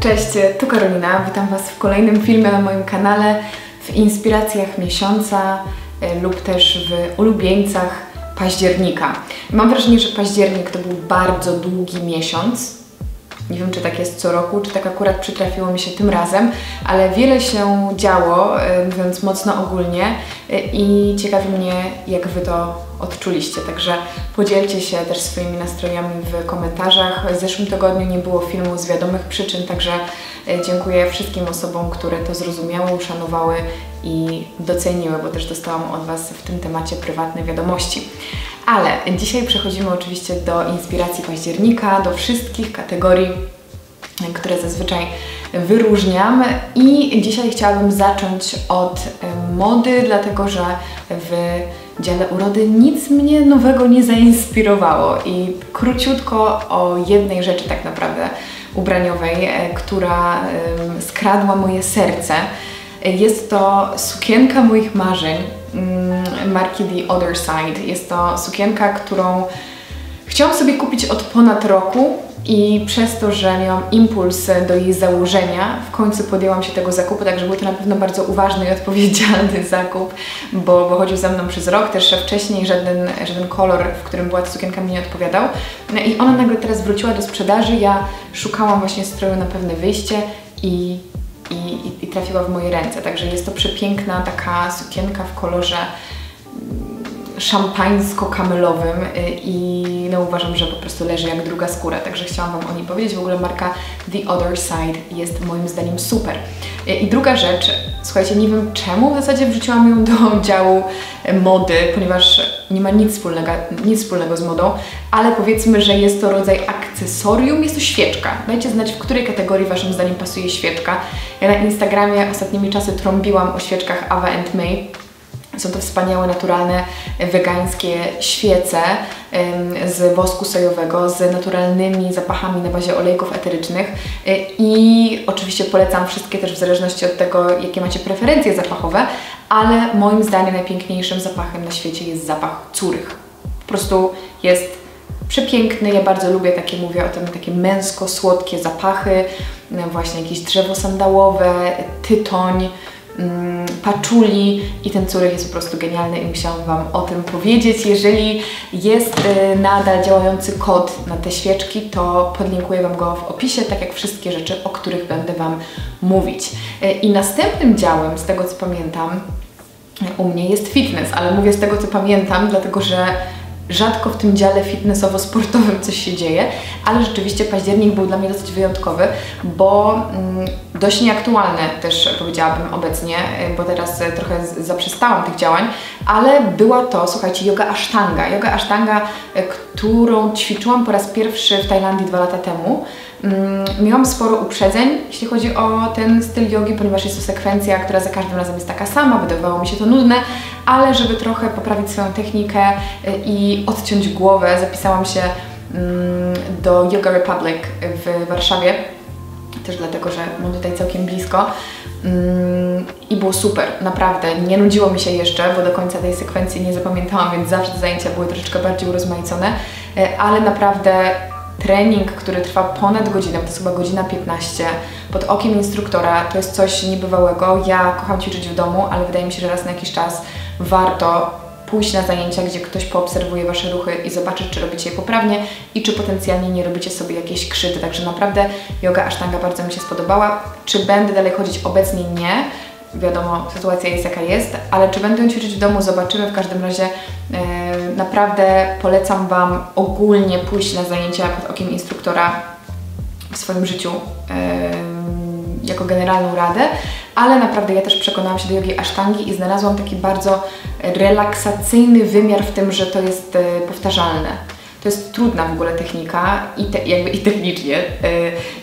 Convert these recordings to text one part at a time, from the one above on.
Cześć, tu Karolina. Witam Was w kolejnym filmie na moim kanale w inspiracjach miesiąca e, lub też w ulubieńcach października. Mam wrażenie, że październik to był bardzo długi miesiąc. Nie wiem, czy tak jest co roku, czy tak akurat przytrafiło mi się tym razem, ale wiele się działo, e, mówiąc mocno ogólnie e, i ciekawi mnie, jak Wy to odczuliście. Także podzielcie się też swoimi nastrojami w komentarzach. W zeszłym tygodniu nie było filmu z wiadomych przyczyn, także e, dziękuję wszystkim osobom, które to zrozumiały, uszanowały i doceniły, bo też dostałam od Was w tym temacie prywatne wiadomości. Ale dzisiaj przechodzimy oczywiście do inspiracji października, do wszystkich kategorii, które zazwyczaj wyróżniam. I dzisiaj chciałabym zacząć od e, mody, dlatego że w dziale urody nic mnie nowego nie zainspirowało. I króciutko o jednej rzeczy tak naprawdę ubraniowej, e, która skradła moje serce. Jest to sukienka moich marzeń marki The Other Side. Jest to sukienka, którą chciałam sobie kupić od ponad roku i przez to, że miałam impuls do jej założenia, w końcu podjęłam się tego zakupu, także był to na pewno bardzo uważny i odpowiedzialny zakup, bo, bo chodził ze mną przez rok, też wcześniej żaden, żaden kolor, w którym była ta sukienka mi nie odpowiadał. No i ona nagle teraz wróciła do sprzedaży, ja szukałam właśnie stroju na pewne wyjście i, i, i trafiła w moje ręce, także jest to przepiękna taka sukienka w kolorze szampańsko-kamelowym y, i no uważam, że po prostu leży jak druga skóra, także chciałam Wam o niej powiedzieć. W ogóle marka The Other Side jest moim zdaniem super. Y, I druga rzecz, słuchajcie, nie wiem czemu w zasadzie wrzuciłam ją do działu mody, ponieważ nie ma nic wspólnego, nic wspólnego z modą, ale powiedzmy, że jest to rodzaj akcesorium, jest to świeczka. Dajcie znać, w której kategorii Waszym zdaniem pasuje świeczka. Ja na Instagramie ostatnimi czasy trąbiłam o świeczkach Ava and May, są to wspaniałe, naturalne, wegańskie świece z wosku sojowego, z naturalnymi zapachami na bazie olejków eterycznych. Y, i oczywiście polecam wszystkie też w zależności od tego, jakie macie preferencje zapachowe, ale moim zdaniem najpiękniejszym zapachem na świecie jest zapach curych. Po prostu jest przepiękny, ja bardzo lubię takie, mówię o tym, takie męsko-słodkie zapachy, właśnie jakieś drzewo sandałowe, tytoń, paczuli i ten córek jest po prostu genialny i musiałam Wam o tym powiedzieć. Jeżeli jest y, nadal działający kod na te świeczki, to podlinkuję Wam go w opisie, tak jak wszystkie rzeczy, o których będę Wam mówić. Y, I następnym działem, z tego co pamiętam, u mnie jest fitness, ale mówię z tego co pamiętam, dlatego że rzadko w tym dziale fitnessowo-sportowym coś się dzieje, ale rzeczywiście październik był dla mnie dosyć wyjątkowy, bo mm, dość nieaktualne też powiedziałabym obecnie, y, bo teraz y, trochę zaprzestałam tych działań, ale była to, słuchajcie, yoga ashtanga. Yoga ashtanga, y, którą ćwiczyłam po raz pierwszy w Tajlandii dwa lata temu. Mm, miałam sporo uprzedzeń, jeśli chodzi o ten styl jogi, ponieważ jest to sekwencja, która za każdym razem jest taka sama, wydawało mi się to nudne, ale żeby trochę poprawić swoją technikę i odciąć głowę, zapisałam się mm, do Yoga Republic w Warszawie też dlatego, że mam tutaj całkiem blisko. Mm, I było super, naprawdę. Nie nudziło mi się jeszcze, bo do końca tej sekwencji nie zapamiętałam, więc zawsze zajęcia były troszeczkę bardziej urozmaicone, e, ale naprawdę trening, który trwa ponad godzinę, to jest chyba godzina 15, pod okiem instruktora, to jest coś niebywałego. Ja kocham ćwiczyć w domu, ale wydaje mi się, że raz na jakiś czas warto pójść na zajęcia, gdzie ktoś poobserwuje Wasze ruchy i zobaczyć, czy robicie je poprawnie i czy potencjalnie nie robicie sobie jakiejś krzywdy. Także naprawdę yoga ashtanga bardzo mi się spodobała. Czy będę dalej chodzić? Obecnie nie. Wiadomo, sytuacja jest jaka jest, ale czy będę ćwiczyć w domu, zobaczymy. W każdym razie yy, naprawdę polecam Wam ogólnie pójść na zajęcia pod okiem instruktora w swoim życiu. Yy, jako generalną radę, ale naprawdę ja też przekonałam się do jogi asztangi i znalazłam taki bardzo relaksacyjny wymiar w tym, że to jest e, powtarzalne. To jest trudna w ogóle technika i te, jakby i technicznie, e,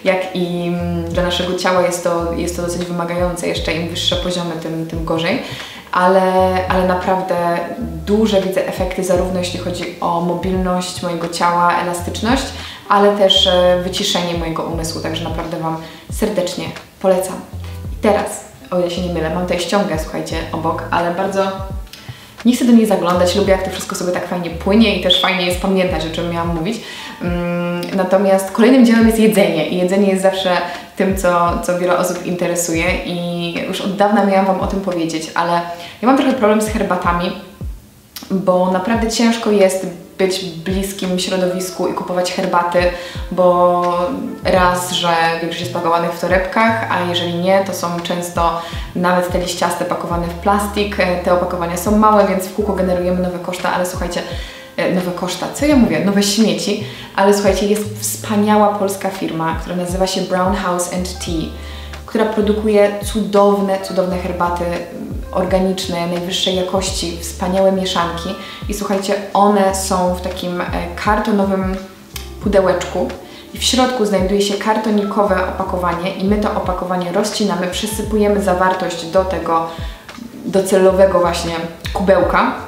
jak i mm, dla naszego ciała jest to, jest to dosyć wymagające, jeszcze im wyższe poziomy, tym, tym gorzej, ale, ale naprawdę duże widzę efekty zarówno jeśli chodzi o mobilność mojego ciała, elastyczność, ale też e, wyciszenie mojego umysłu, także naprawdę Wam serdecznie polecam. I teraz, o ile się nie mylę, mam tutaj ściągę, słuchajcie, obok, ale bardzo nie chcę do niej zaglądać, lubię jak to wszystko sobie tak fajnie płynie i też fajnie jest pamiętać, o czym miałam mówić. Mm, natomiast kolejnym dziełem jest jedzenie i jedzenie jest zawsze tym, co, co wiele osób interesuje i już od dawna miałam Wam o tym powiedzieć, ale ja mam trochę problem z herbatami, bo naprawdę ciężko jest być bliskim środowisku i kupować herbaty, bo raz, że większość jest pakowanych w torebkach, a jeżeli nie, to są często nawet te liściaste pakowane w plastik. Te opakowania są małe, więc w kółko generujemy nowe koszta, ale słuchajcie, e, nowe koszta, co ja mówię, nowe śmieci, ale słuchajcie, jest wspaniała polska firma, która nazywa się Brown House and Tea, która produkuje cudowne, cudowne herbaty organiczne, najwyższej jakości, wspaniałe mieszanki. I słuchajcie, one są w takim e, kartonowym pudełeczku. I w środku znajduje się kartonikowe opakowanie i my to opakowanie rozcinamy, przysypujemy zawartość do tego docelowego właśnie kubełka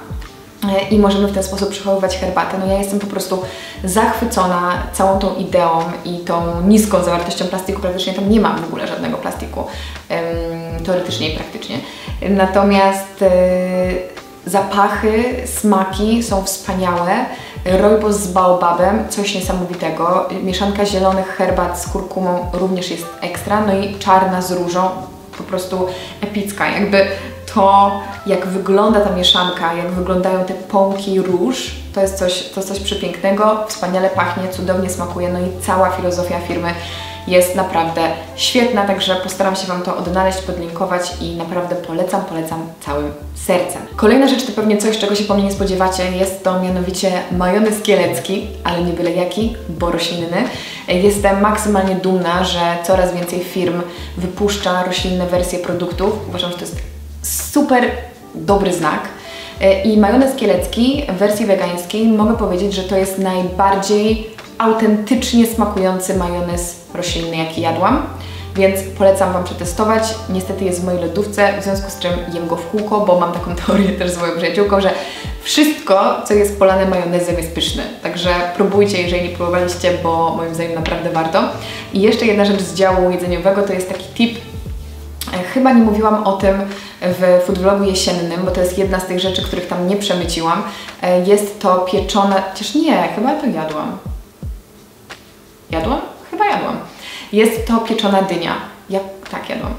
i możemy w ten sposób przechowywać herbatę. No ja jestem po prostu zachwycona całą tą ideą i tą niską zawartością plastiku. Praktycznie tam nie ma w ogóle żadnego plastiku, teoretycznie i praktycznie. Natomiast e, zapachy, smaki są wspaniałe. Rojbos z baobabem, coś niesamowitego. Mieszanka zielonych herbat z kurkumą również jest ekstra. No i czarna z różą, po prostu epicka. Jakby to, jak wygląda ta mieszanka, jak wyglądają te pąki róż, to jest coś, to jest coś przepięknego, wspaniale pachnie, cudownie smakuje, no i cała filozofia firmy jest naprawdę świetna, także postaram się Wam to odnaleźć, podlinkować i naprawdę polecam, polecam całym sercem. Kolejna rzecz to pewnie coś, czego się po mnie nie spodziewacie, jest to mianowicie majonez kielecki, ale nie byle jaki, bo roślinny. Jestem maksymalnie dumna, że coraz więcej firm wypuszcza roślinne wersje produktów. Uważam, że to jest super dobry znak. I majonez kielecki w wersji wegańskiej mogę powiedzieć, że to jest najbardziej autentycznie smakujący majonez roślinny, jaki jadłam. Więc polecam Wam przetestować. Niestety jest w mojej lodówce, w związku z czym jem go w kółko, bo mam taką teorię też z moją przyjaciółką, że wszystko, co jest polane majonezem jest pyszne. Także próbujcie, jeżeli nie próbowaliście, bo moim zdaniem naprawdę warto. I jeszcze jedna rzecz z działu jedzeniowego, to jest taki tip, e, Chyba nie mówiłam o tym w foodvlogu jesiennym, bo to jest jedna z tych rzeczy, których tam nie przemyciłam. E, jest to pieczone, chociaż nie, chyba to jadłam. Jadłam? Chyba jadłam. Jest to pieczona dynia. Ja tak jadłam.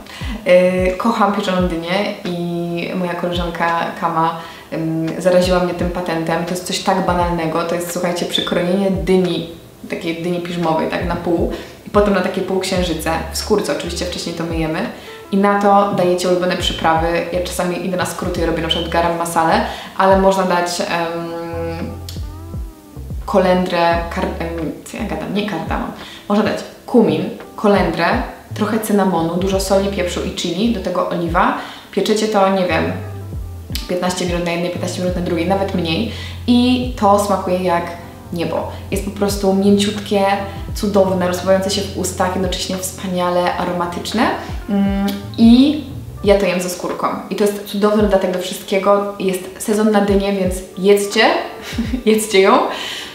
Yy, kocham pieczoną dynię i moja koleżanka Kama yy, zaraziła mnie tym patentem. To jest coś tak banalnego. To jest, słuchajcie, przykrojenie dyni, takiej dyni piżmowej, tak na pół i potem na takie półksiężyce. W skórce oczywiście wcześniej to myjemy. I na to dajecie ulubione przyprawy. Ja czasami idę na skróty i robię na przykład garam masale, ale można dać kolendrę, kar, co ja gadam, nie kardamon. Można dać kumin, kolendrę, trochę cynamonu, dużo soli, pieprzu i chili, do tego oliwa. Pieczecie to, nie wiem, 15 minut na jednej, 15 minut na drugiej, nawet mniej. I to smakuje jak niebo. Jest po prostu mięciutkie, cudowne, rozpływające się w ustach, jednocześnie wspaniale aromatyczne. Mm, I ja to jem ze skórką. I to jest cudowny dodatek do wszystkiego. Jest sezon na dynię, więc jedzcie, jedzcie ją.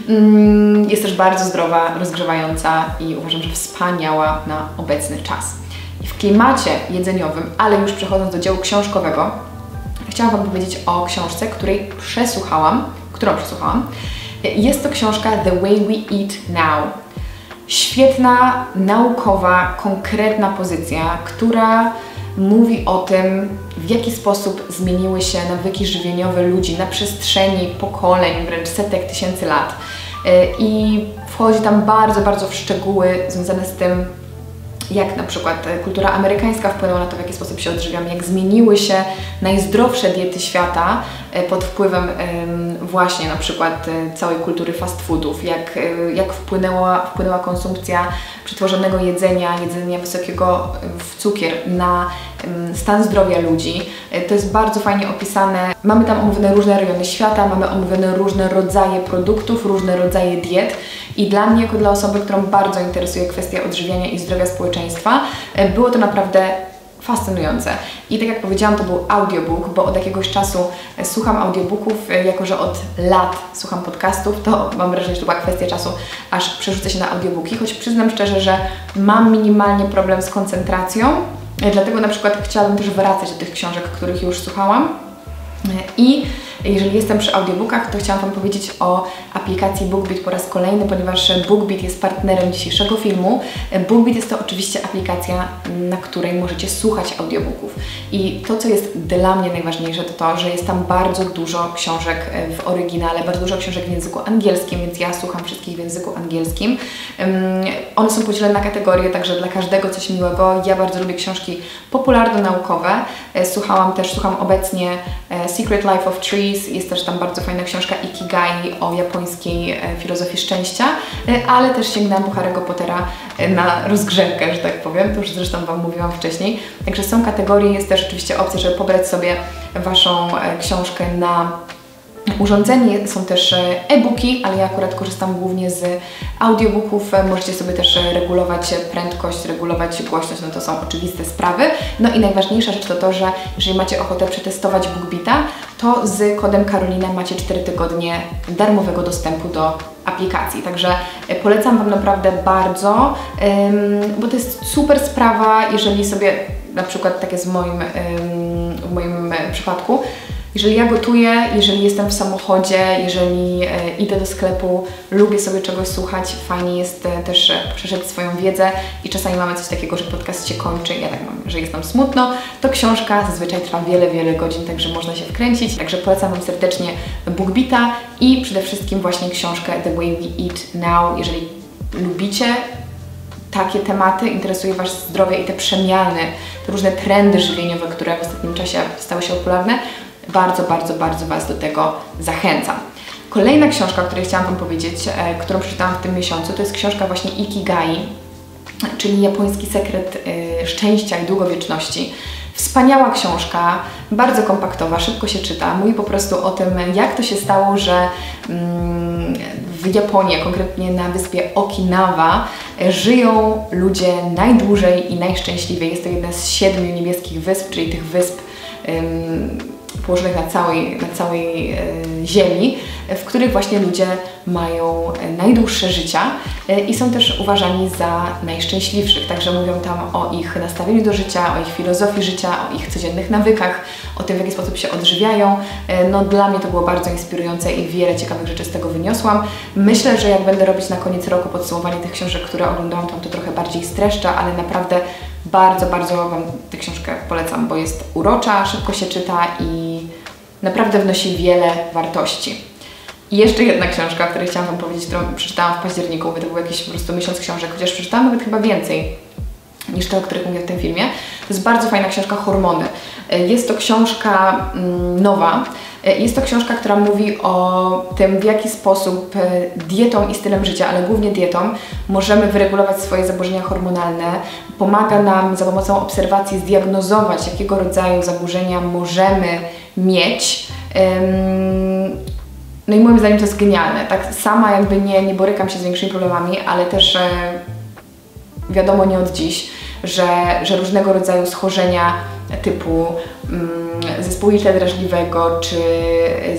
Mm, jest też bardzo zdrowa, rozgrzewająca i uważam, że wspaniała na obecny czas. I w klimacie jedzeniowym, ale już przechodząc do działu książkowego, chciałam Wam powiedzieć o książce, której przesłuchałam, którą przesłuchałam. Jest to książka The Way We Eat Now. Świetna, naukowa, konkretna pozycja, która mówi o tym, w jaki sposób zmieniły się nawyki żywieniowe ludzi na przestrzeni pokoleń, wręcz setek tysięcy lat. E, I wchodzi tam bardzo, bardzo w szczegóły związane z tym, jak na przykład e, kultura amerykańska wpłynęła na to, w jaki sposób się odżywiamy, jak zmieniły się najzdrowsze diety świata e, pod wpływem właśnie na przykład całej kultury fast foodów, jak, jak wpłynęła, wpłynęła konsumpcja przetworzonego jedzenia, jedzenia wysokiego w cukier na stan zdrowia ludzi. E, to jest bardzo fajnie opisane. Mamy tam omówione różne rejony świata, mamy omówione różne rodzaje produktów, różne rodzaje diet i dla mnie, jako dla osoby, którą bardzo interesuje kwestia odżywiania i zdrowia społeczeństwa, e, było to naprawdę fascynujące. I tak jak powiedziałam, to był audiobook, bo od jakiegoś czasu e, słucham audiobooków, jako że od lat słucham podcastów, to mam wrażenie, że to była kwestia czasu, aż przerzucę się na audiobooki, choć przyznam szczerze, że mam minimalnie problem z koncentracją, Dlatego na przykład chciałabym też wracać do tych książek, których już słuchałam. I Jeżeli jestem przy audiobookach, to chciałam Wam powiedzieć o aplikacji BookBeat po raz kolejny, ponieważ BookBeat jest partnerem dzisiejszego filmu. BookBeat jest to oczywiście aplikacja, na której możecie słuchać audiobooków. I to, co jest dla mnie najważniejsze, to to, że jest tam bardzo dużo książek w oryginale, bardzo dużo książek w języku angielskim, więc ja słucham wszystkich w języku angielskim. One są podzielone na kategorie, także dla każdego coś miłego. Ja bardzo lubię książki popularno-naukowe. E, słuchałam też, słucham obecnie e, Secret Life of Trees, jest też tam bardzo fajna książka Ikigai o japońskiej e, filozofii szczęścia, ale też sięgnęłam po Harry'ego Pottera na rozgrzewkę, że tak powiem, to już zresztą Wam mówiłam wcześniej. Także są kategorie, jest też oczywiście opcja, żeby pobrać sobie Waszą książkę na urządzenie. Są też e, e-booki, ale ja akurat korzystam głównie z audiobooków. Możecie sobie też e, regulować prędkość, regulować głośność, no to są oczywiste sprawy. No i najważniejsza rzecz to to, że jeżeli macie ochotę przetestować BookBeata, to z kodem Karolina macie 4 tygodnie darmowego dostępu do aplikacji. Także e, polecam Wam naprawdę bardzo, bo to jest super sprawa, jeżeli sobie na przykład tak jest w moim, w moim przypadku, jeżeli ja gotuję, jeżeli jestem w samochodzie, jeżeli e, idę do sklepu, lubię sobie czegoś słuchać, fajnie jest e, też e, przeżyć swoją wiedzę i czasami mamy coś takiego, że podcast się kończy, ja tak mam, że jest nam smutno, to książka zazwyczaj trwa wiele, wiele godzin, także można się wkręcić. Także polecam Wam serdecznie BookBeata i przede wszystkim właśnie książkę The Way We Eat Now, jeżeli lubicie takie tematy, interesuje Was zdrowie i te przemiany, te różne trendy żywieniowe, które w ostatnim czasie stały się popularne, bardzo, bardzo, bardzo Was do tego zachęcam. Kolejna książka, o której chciałam Wam powiedzieć, e, którą przeczytałam w tym miesiącu, to jest książka właśnie Ikigai, czyli japoński sekret e, szczęścia i długowieczności. Wspaniała książka, bardzo kompaktowa, szybko się czyta. Mówi po prostu o tym, jak to się stało, że mm, w Japonii, konkretnie na wyspie Okinawa, żyją ludzie najdłużej i najszczęśliwiej. Jest to jedna z siedmiu niebieskich wysp, czyli tych wysp położonych na całej, na całej e, Ziemi, w których właśnie ludzie mają e, najdłuższe życia e, i są też uważani za najszczęśliwszych. Także mówią tam o ich nastawieniu do życia, o ich filozofii życia, o ich codziennych nawykach, o tym, w jaki sposób się odżywiają. No dla mnie to było bardzo inspirujące i wiele ciekawych rzeczy z tego wyniosłam. Myślę, że jak będę robić na koniec roku podsumowanie tych książek, które oglądałam, to, to trochę bardziej streszcza, ale naprawdę bardzo, bardzo Wam tę książkę polecam, bo jest urocza, szybko się czyta i naprawdę wnosi wiele wartości. I jeszcze jedna książka, o której chciałam Wam powiedzieć, którą przeczytałam w październiku, bo to był jakiś po prostu miesiąc książek, chociaż przeczytałam nawet chyba więcej niż te, o których mówię w tym filmie. To jest bardzo fajna książka Hormony. Jest to książka mm, nowa, jest to książka, która mówi o tym, w jaki sposób e, dietą i stylem życia, ale głównie dietą, możemy wyregulować swoje zaburzenia hormonalne. Pomaga nam za pomocą obserwacji zdiagnozować, jakiego rodzaju zaburzenia możemy mieć. No i moim zdaniem to jest genialne. Tak sama jakby nie, nie borykam się z większymi problemami, ale też e, wiadomo nie od dziś, że, że różnego rodzaju schorzenia typu mm, zespół jelita drażliwego, czy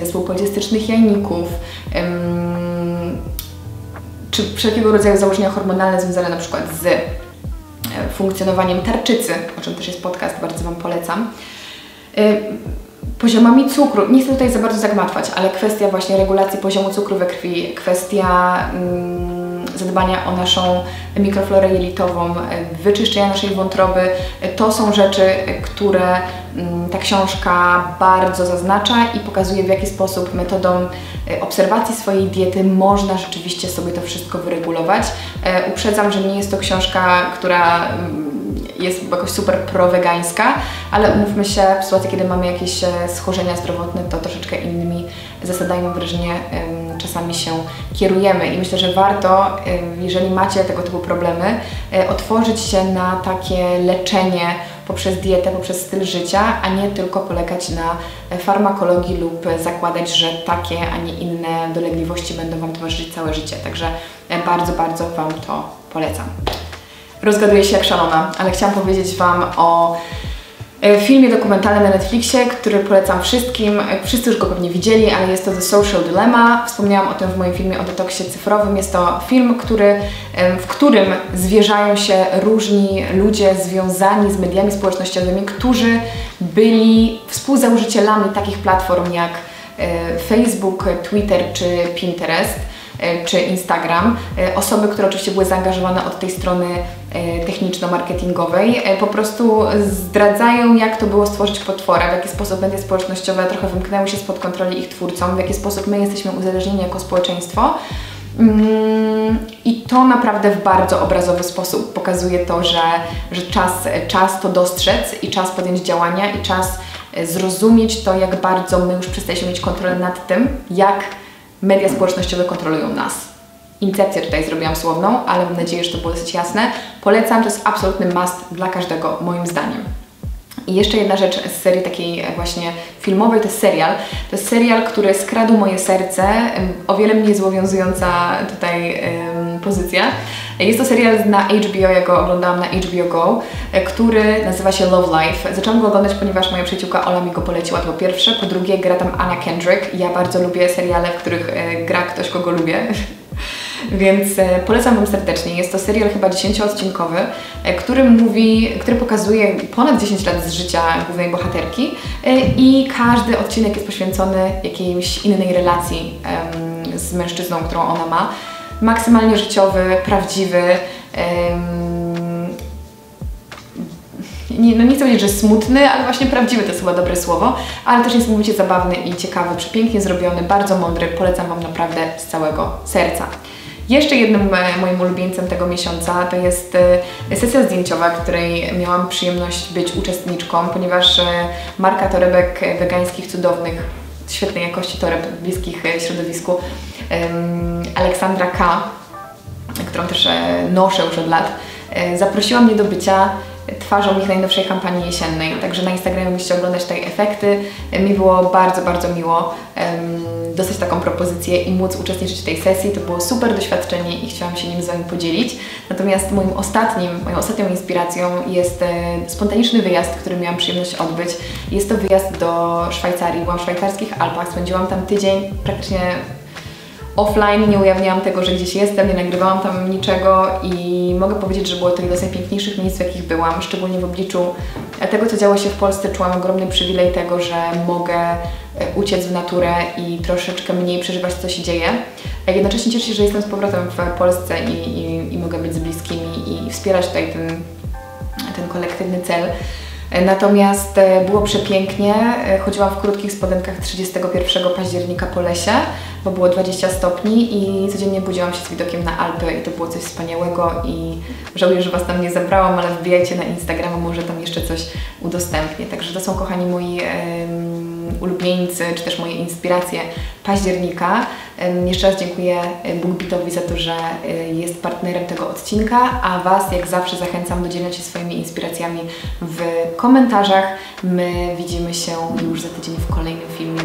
zespół poliestycznych jajników, czy wszelkiego rodzaju założenia hormonalne związane na przykład z e, funkcjonowaniem tarczycy, o czym też jest podcast, bardzo Wam polecam. E, poziomami cukru, nie chcę tutaj za bardzo zagmatwać, ale kwestia właśnie regulacji poziomu cukru we krwi, kwestia mm, zadbania o naszą mikroflorę jelitową, wyczyszczenia naszej wątroby. To są rzeczy, które mm, ta książka bardzo zaznacza i pokazuje w jaki sposób metodą e, obserwacji swojej diety można rzeczywiście sobie to wszystko wyregulować. E, uprzedzam, że nie jest to książka, która mm, jest jakoś super pro-wegańska, ale umówmy się, w sytuacji, kiedy mamy jakieś e, schorzenia zdrowotne, to troszeczkę innymi zasadami wrażenie czasami się kierujemy i myślę, że warto, jeżeli macie tego typu problemy, e, otworzyć się na takie leczenie poprzez dietę, poprzez styl życia, a nie tylko polegać na farmakologii lub zakładać, że takie, a nie inne dolegliwości będą Wam towarzyszyć całe życie. Także e, bardzo, bardzo Wam to polecam. Rozgaduję się jak szalona, ale chciałam powiedzieć Wam o w filmie dokumentalnym na Netflixie, który polecam wszystkim. E, wszyscy już go pewnie widzieli, ale jest to The Social Dilemma. Wspomniałam o tym w moim filmie o detoksie cyfrowym. Jest to film, który, w którym zwierzają się różni ludzie związani z mediami społecznościowymi, którzy byli współzałożycielami takich platform jak Facebook, Twitter czy Pinterest czy Instagram. Osoby, które oczywiście były zaangażowane od tej strony techniczno-marketingowej, po prostu zdradzają, jak to było stworzyć potwora, w jaki sposób media społecznościowe trochę wymknęły się spod kontroli ich twórcom, w jaki sposób my jesteśmy uzależnieni jako społeczeństwo. Mm, I to naprawdę w bardzo obrazowy sposób pokazuje to, że, że czas, czas to dostrzec i czas podjąć działania i czas e, zrozumieć to, jak bardzo my już przestaliśmy mieć kontrolę nad tym, jak media społecznościowe kontrolują nas. Incepcję tutaj zrobiłam słowną, ale mam nadzieję, że to było dosyć jasne. Polecam, to jest absolutny must dla każdego, moim zdaniem. I jeszcze jedna rzecz z serii takiej właśnie filmowej, to jest serial. To jest serial, który skradł moje serce, o wiele mniej zobowiązująca tutaj um, pozycja. Jest to serial na HBO, ja go oglądałam na HBO Go, e, który nazywa się Love Life. Zaczęłam go oglądać, ponieważ moja przyjaciółka Ola mi go poleciła, to po pierwsze. Po drugie, gra tam Anna Kendrick. Ja bardzo lubię seriale, w których e, gra ktoś, kogo lubię. Więc e, polecam Wam serdecznie. Jest to serial chyba 10-odcinkowy, e, który mówi, który pokazuje ponad 10 lat z życia głównej bohaterki i każdy odcinek jest poświęcony jakiejś innej relacji z mężczyzną, którą ona ma. Maksymalnie życiowy, prawdziwy. Nie, no nie chcę powiedzieć, że smutny, ale właśnie prawdziwy to jest chyba dobre słowo, ale też jest mówicie zabawny i ciekawy, przepięknie zrobiony, bardzo mądry. Polecam Wam naprawdę z całego serca. Jeszcze jednym e, moim ulubieńcem tego miesiąca to jest e, sesja zdjęciowa, której miałam przyjemność być uczestniczką, ponieważ e, marka torebek wegańskich, cudownych, świetnej jakości toreb bliskich środowisku Aleksandra K., którą też noszę już od lat, zaprosiła mnie do bycia twarzą ich najnowszej kampanii jesiennej. Także na Instagramie musicie oglądać tutaj efekty. Mi było bardzo, bardzo miło um, dostać taką propozycję i móc uczestniczyć w tej sesji. To było super doświadczenie i chciałam się nim z Wami podzielić. Natomiast moim ostatnim, moją ostatnią inspiracją jest e, spontaniczny wyjazd, który miałam przyjemność odbyć. Jest to wyjazd do Szwajcarii. Byłam w szwajcarskich Alpach, spędziłam tam tydzień praktycznie offline, nie ujawniałam tego, że gdzieś jestem, nie nagrywałam tam niczego i mogę powiedzieć, że było to jedno z najpiękniejszych miejsc, w jakich byłam, szczególnie w obliczu tego, co działo się w Polsce, czułam ogromny przywilej tego, że mogę e, uciec w naturę i troszeczkę mniej przeżywać, co się dzieje. Jednocześnie cieszę się, że jestem z powrotem w Polsce i, i, i mogę być z bliskimi i wspierać tutaj ten, ten kolektywny cel. E, natomiast e, było przepięknie. Chodziłam w krótkich spodenkach 31 października po lesie bo było 20 stopni i codziennie budziłam się z widokiem na Alpy i to było coś wspaniałego i żałuję, że Was tam nie zabrałam, ale wbijajcie na Instagrama, może tam jeszcze coś udostępnię. Także to są, kochani moi ulubieńcy, czy też moje inspiracje października. Jeszcze raz dziękuję e, BookBeatowi za to, że um, jest partnerem tego odcinka, a Was jak zawsze zachęcam do dzielenia się swoimi inspiracjami w komentarzach. My widzimy się już za tydzień w kolejnym filmie.